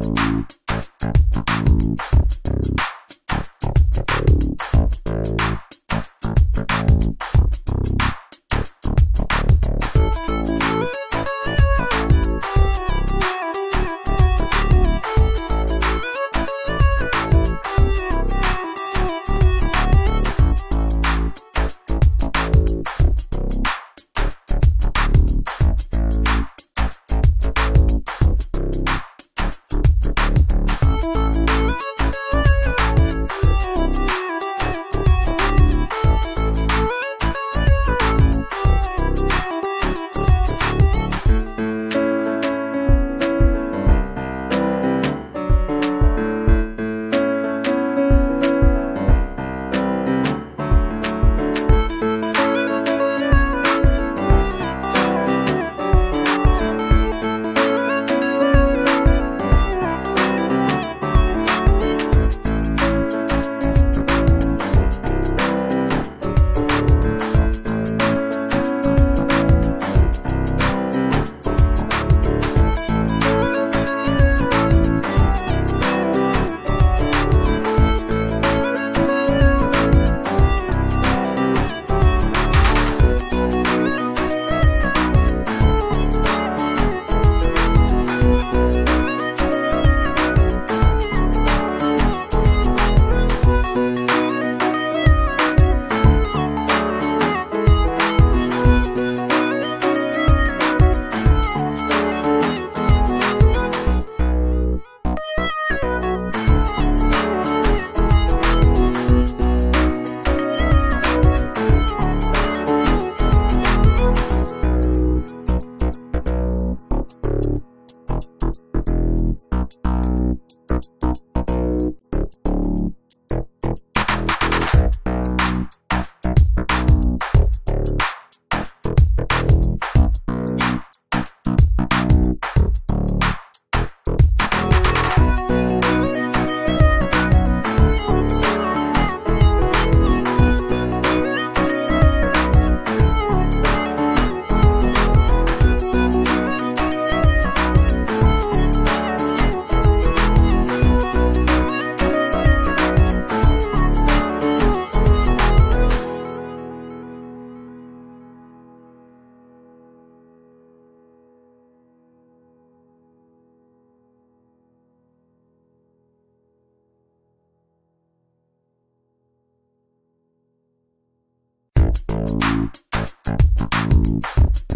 Thank you. Thank